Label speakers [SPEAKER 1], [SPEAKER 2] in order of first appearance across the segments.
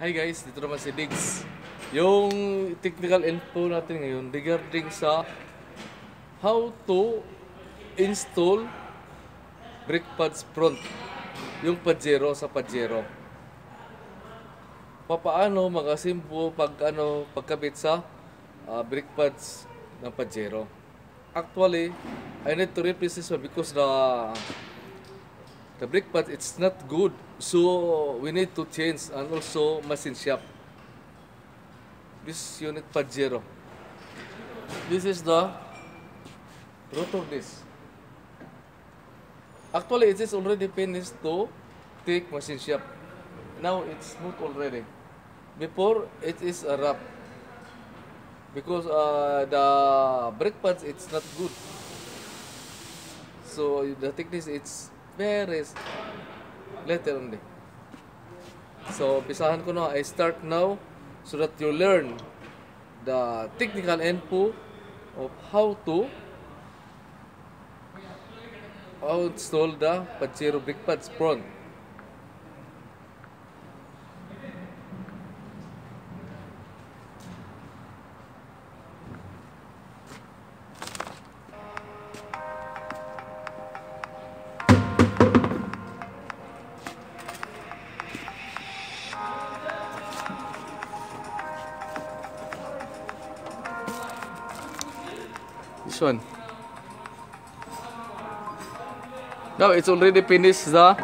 [SPEAKER 1] Hi guys, dito naman si Diggs. Yung technical info natin ngayon regarding sa how to install brake pads front. Yung Pajero sa Pajero. Papaano magasimpo pag ano pagkabit sa ah, brake pads ng Pajero. Actually, I need to replace this one because the the brake pad it's not good so we need to change and also machine shop. This unit Pajero this is the root of this actually it is already finished to take machine shop. Now it's smooth already. Before it is a rough because uh, the brake pads it's not good. So the thickness it's very later only. So, pisahan ko na. I start now so that you learn the technical info of how to how install the Pajero brake pads front. This one. Now it's already finished the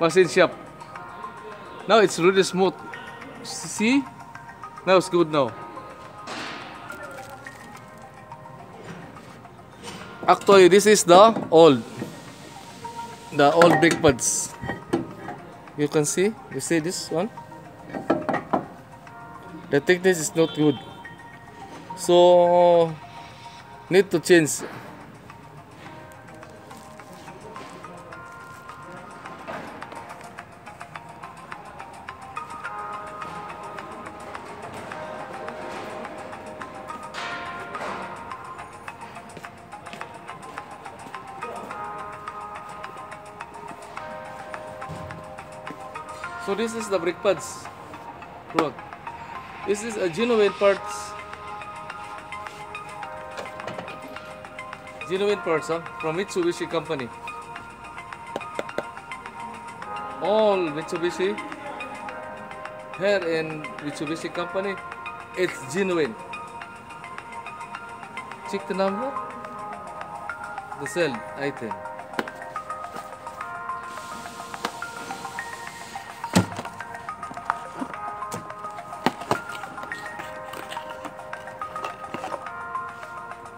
[SPEAKER 1] machine shop. Now it's really smooth. See? Now it's good now. Actually, this is the old. The old brake pads. You can see? You see this one? The thickness is not good. So, need to change. So this is the brake pads. Front this is a genuine parts genuine huh? from Mitsubishi company. All Mitsubishi here in Mitsubishi company, it's genuine. Check the number, the sell item.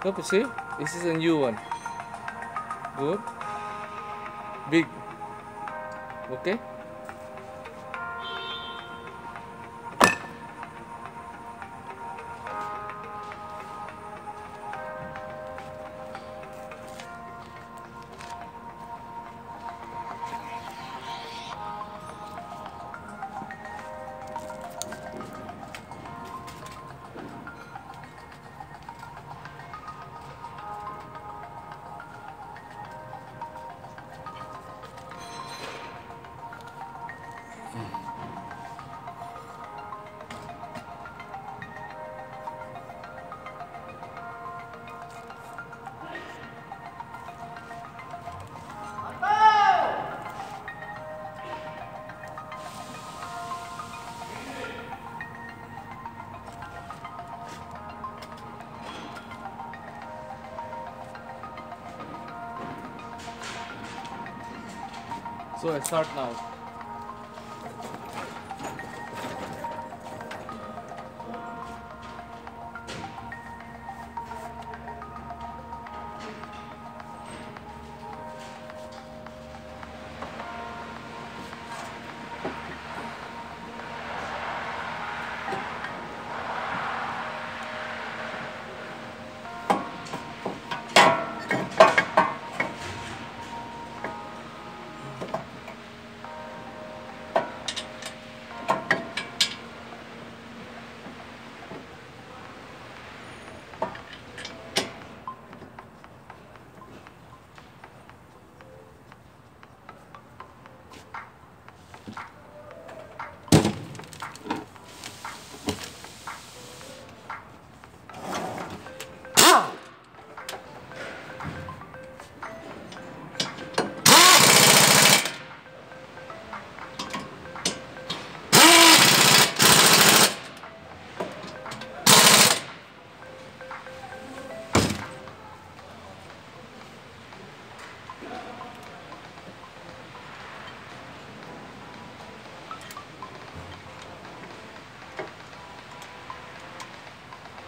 [SPEAKER 1] Look, see, this is a new one. Good. Big. Okay. So I start now.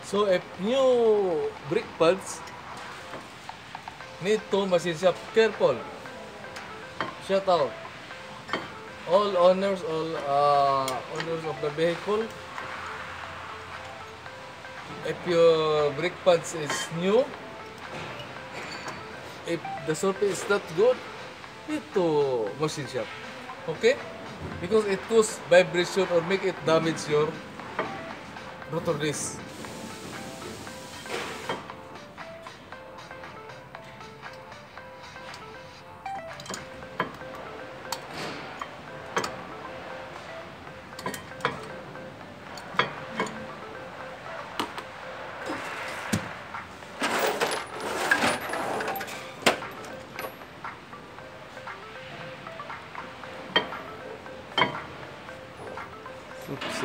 [SPEAKER 1] So if new brick pads need to machine shop, careful. Shut out. All owners, all uh, owners of the vehicle, if your brake pads is new, if the surface is not good, need to machine shop. Okay? Because it cause vibration or make it damage your rotor disc.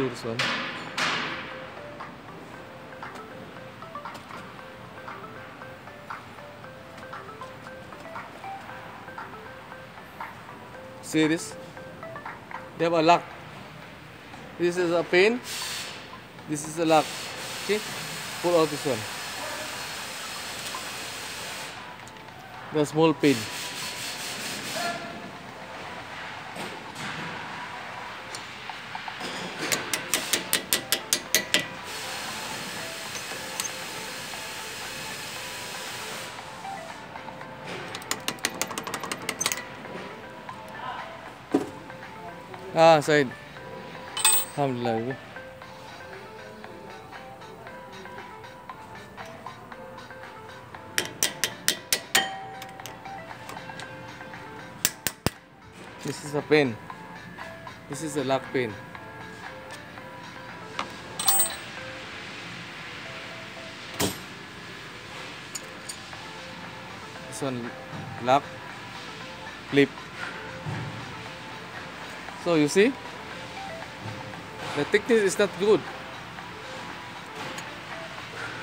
[SPEAKER 1] This one. See this? They have a lock. This is a pin. This is a lock. Okay? Pull out this one. The small pin. Ah. Alhamdulillah. This is a pin. This is a lock pin. This one lock clip. So you see, the thickness is not good.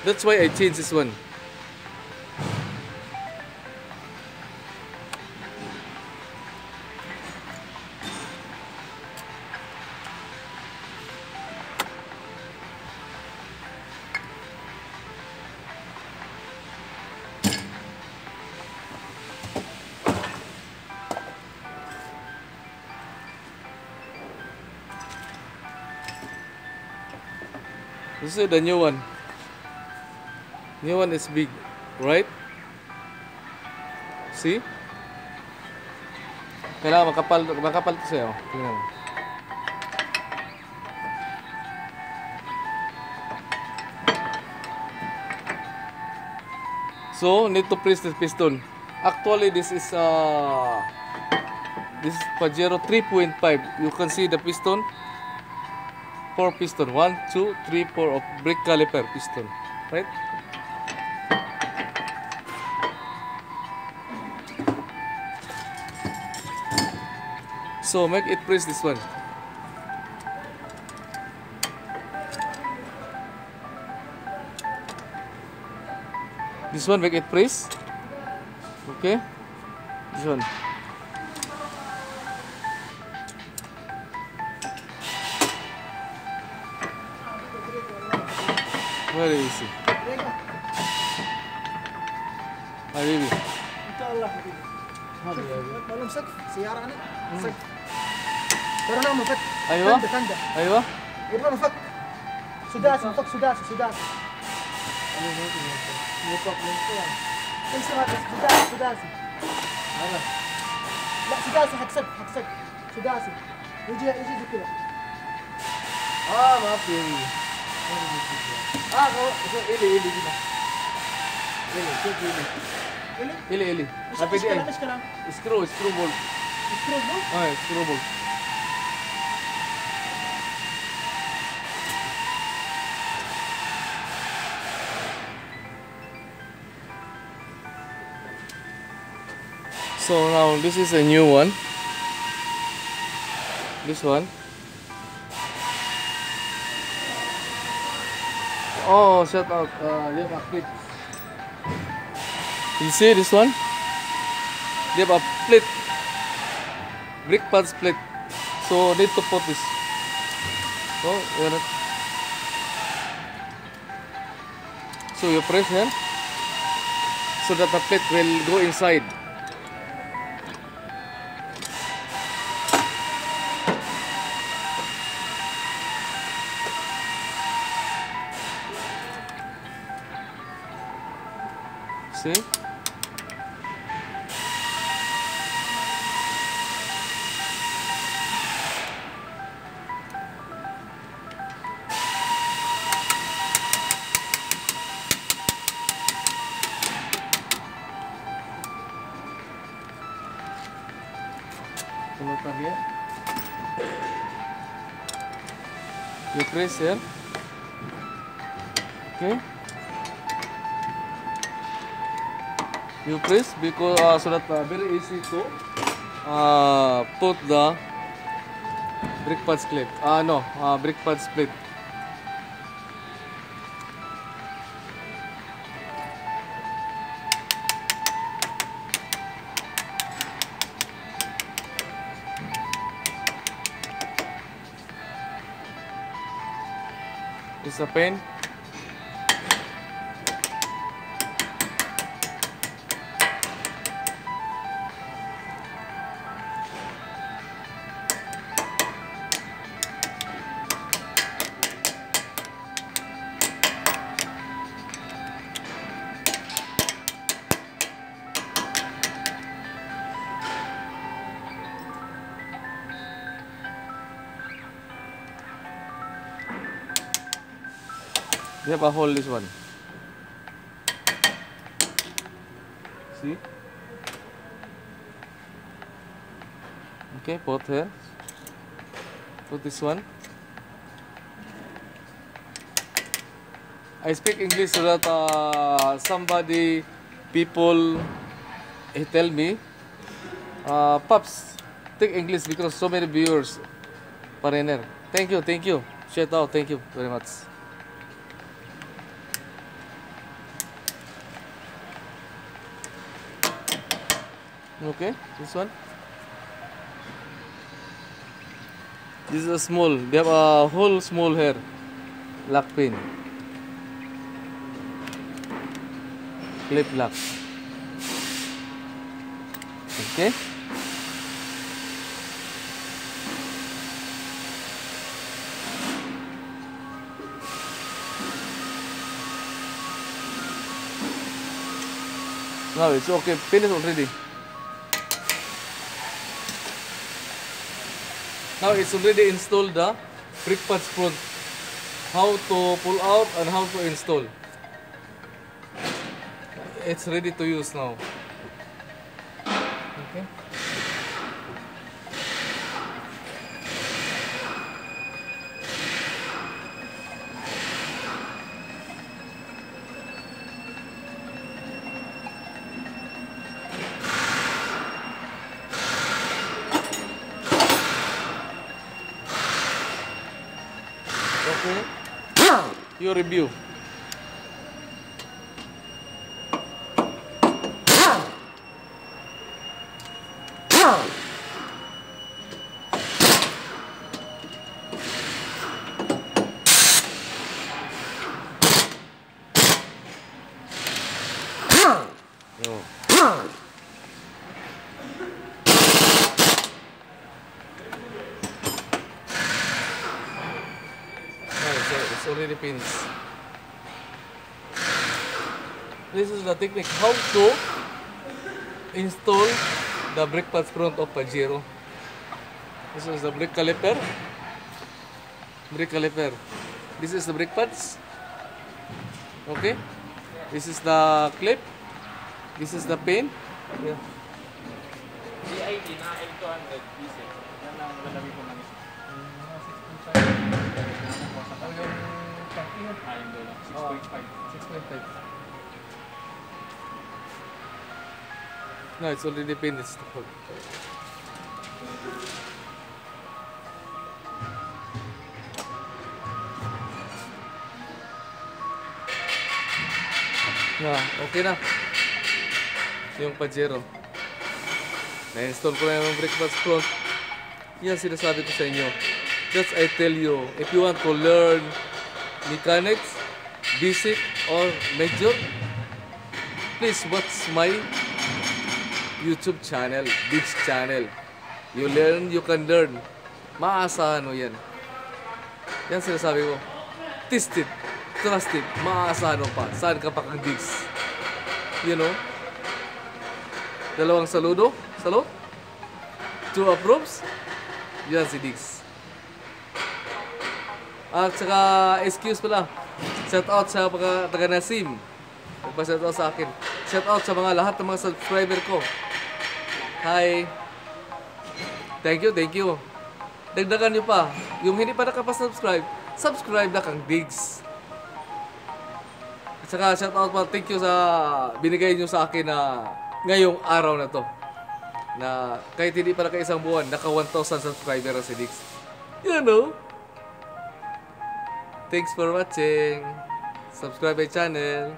[SPEAKER 1] That's why I changed this one. This is the new one. New one is big, right? See? Kailangan makapal, makapal ito sa'yo. Tingnan mo. So, need to press the piston. Actually, this is uh, this is Pajero 3.5. You can see the piston. Four piston. One, two, three, four of brake caliper piston. Right? So make it press this one. This one make it press. Okay. This one. Very easy. Habibi.
[SPEAKER 2] ان شاء الله حبيبي ما لهم سقف سياره أنا سقف ترى لهم مفك
[SPEAKER 1] أيوة.
[SPEAKER 2] تندة تندة
[SPEAKER 1] أيوه
[SPEAKER 2] يبغى مفك سداسي مفك سداسي سداسي هذا سداسي سداسي لا سداسي حق سقف حق سقف سداسي يجي يجي كذا
[SPEAKER 1] Ah, maaf ya. Ah,
[SPEAKER 2] Eli,
[SPEAKER 1] Eli.
[SPEAKER 2] Eli, Eli. Eli?
[SPEAKER 1] Screw, screw bolt.
[SPEAKER 2] Screw
[SPEAKER 1] bolt? Screw bolt. So now this is a new one. This one. Oh, shut out. Uh, they have a clip. You see this one? They have a. Brick pad split. So need to put this. So, yun it. So you press here so that the plate will go inside. Here. Okay. You press because uh, so that uh, very easy to uh, put the brick pad split. Ah no, uh, brick pad split. A pen. We have a hole this one. See? Okay, put here. Put this one. I speak English so that uh, somebody, people, he tell me, uh, Pops, take English because so many viewers, foreigner. Thank you, thank you. Shout out, thank you very much. Okay, this one. This is a small. They have a whole small hair. Lock pin. Clip lock. Okay. Now it's okay. Pin is already. Now it's already installed the brick pads front. How to pull out and how to install. It's ready to use now. Okay. Your review. This is the technique how to install the brake pads front of Pajero. This is the brake caliper. Brake caliper. This is the brake pads. Okay. This is the clip. This is the pin. Yeah.
[SPEAKER 3] Na 800 pieces. Yan ang dulo. 6.5.
[SPEAKER 1] 6.5. No, it's already finished. Na, okay na. Yung Pajero. Na-install ko na yung pads front. Yan sinasabi ko sa inyo. That's I tell you, if you want to learn mechanics, basic or major, please watch my YouTube channel, Diggs channel. You learn, you can learn. Maasahan mo yan. Yan sinasabi ko. Tested, trusted, maaasahan mo pa. Saan ka pa kang Diggs? You know? Dalawang saludo. Salud. Two approves. Yan si Diggs. At saka, excuse pala. Shout out sa mga taga Nasim. Nagpa-shout out sa akin. Shout out sa mga lahat ng mga subscriber ko. Hi. Thank you, thank you. Dagdagan nyo pa. Yung hindi pa nakapa-subscribe, subscribe na kang Diggs. At saka shout out pa, thank you sa binigay nyo sa akin na ngayong araw na to. Na kahit hindi pa naka isang buwan, naka 1,000 subscriber na si Diggs. You know? Thanks for watching. Subscribe my channel.